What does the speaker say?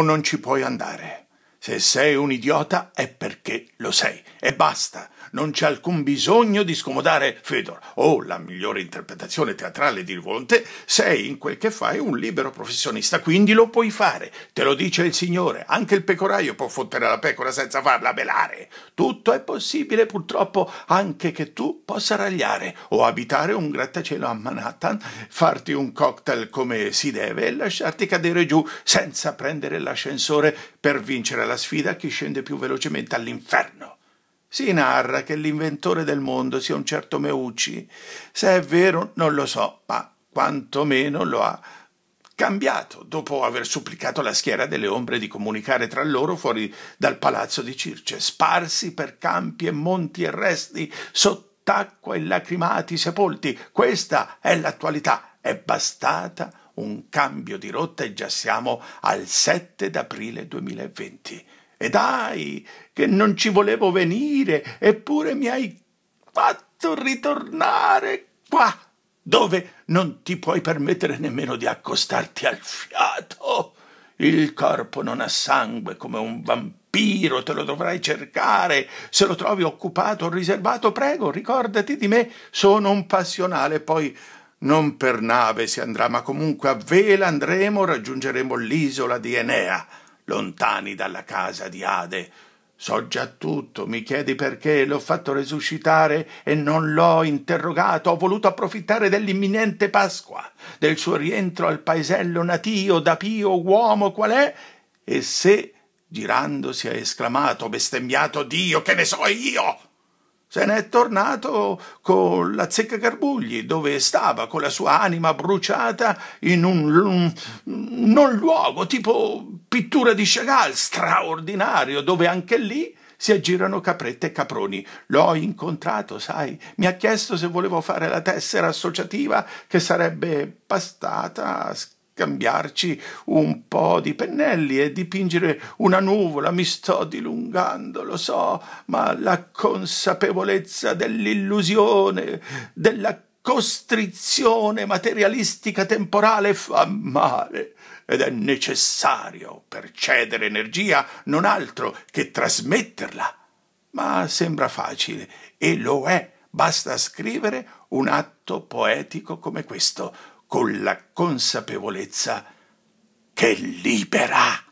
Non ci puoi andare. Se sei un idiota è perché lo sei. E basta non c'è alcun bisogno di scomodare Fedor o la migliore interpretazione teatrale di Rivolte, sei in quel che fai un libero professionista, quindi lo puoi fare. Te lo dice il Signore. Anche il pecoraio può fottere la pecora senza farla belare. Tutto è possibile, purtroppo, anche che tu possa ragliare o abitare un grattacielo a Manhattan, farti un cocktail come si deve e lasciarti cadere giù senza prendere l'ascensore per vincere la sfida chi scende più velocemente all'inferno. Si narra che l'inventore del mondo sia un certo Meucci. Se è vero, non lo so, ma quantomeno lo ha cambiato dopo aver supplicato la schiera delle ombre di comunicare tra loro fuori dal palazzo di Circe, sparsi per campi e monti e resti, sott'acqua e lacrimati sepolti. Questa è l'attualità. È bastata un cambio di rotta e già siamo al 7 d'aprile 2020. E dai, che non ci volevo venire, eppure mi hai fatto ritornare qua, dove non ti puoi permettere nemmeno di accostarti al fiato. Il corpo non ha sangue come un vampiro, te lo dovrai cercare. Se lo trovi occupato o riservato, prego, ricordati di me, sono un passionale, poi non per nave si andrà, ma comunque a vela andremo, raggiungeremo l'isola di Enea lontani dalla casa di Ade. So già tutto, mi chiedi perché l'ho fatto resuscitare e non l'ho interrogato, ho voluto approfittare dell'imminente Pasqua, del suo rientro al paesello natio da pio uomo qual è, e se, girandosi, ha esclamato, bestemmiato Dio, che ne so io! Se n'è tornato con la zecca Garbugli, dove stava con la sua anima bruciata in un, un non luogo tipo pittura di Chagall, straordinario, dove anche lì si aggirano caprette e caproni. L'ho incontrato, sai, mi ha chiesto se volevo fare la tessera associativa che sarebbe bastata a scambiarci un po' di pennelli e dipingere una nuvola. Mi sto dilungando, lo so, ma la consapevolezza dell'illusione, della costrizione materialistica temporale fa male ed è necessario per cedere energia non altro che trasmetterla. Ma sembra facile e lo è. Basta scrivere un atto poetico come questo con la consapevolezza che libera.